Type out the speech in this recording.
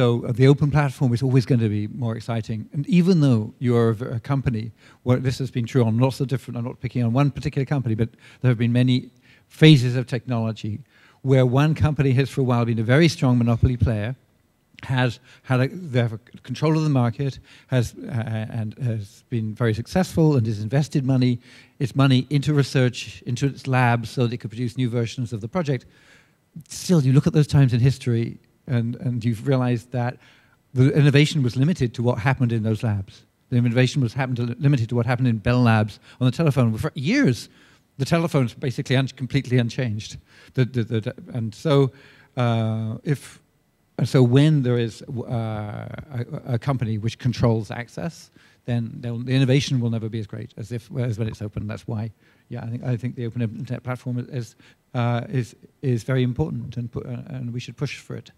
So uh, the open platform is always going to be more exciting. And even though you're a, a company, well, this has been true on lots of different, I'm not picking on one particular company, but there have been many phases of technology where one company has for a while been a very strong monopoly player, has had a, they have control of the market, has uh, and has been very successful, and has invested money, its money into research, into its labs, so that it could produce new versions of the project. Still, you look at those times in history, and and you've realised that the innovation was limited to what happened in those labs. The innovation was happened to, limited to what happened in Bell Labs on the telephone. For years, the telephone's basically un completely unchanged. The, the, the, and so, uh, if so, when there is uh, a, a, company which controls access, then the innovation will never be as great as if as when it's open. That's why, yeah, I think I think the open internet platform is uh, is is very important, and and we should push for it.